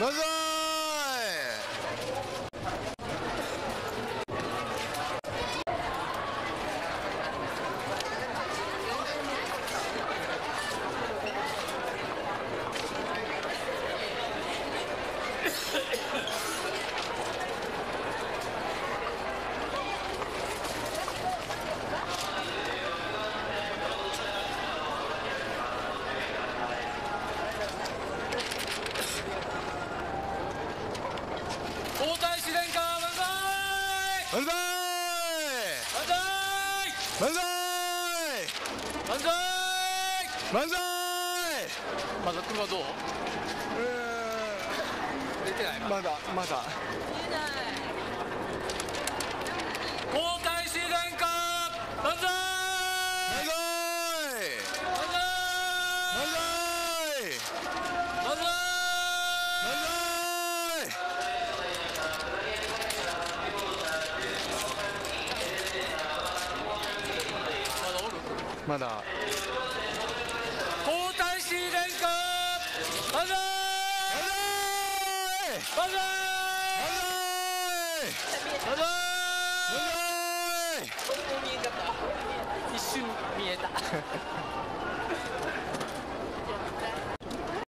万歳皇太子殿下万歳万歳万歳万歳万歳万歳まだ車どう出てないかまだまだまだ。皇太子殿下万歳万歳万歳万歳一瞬見えた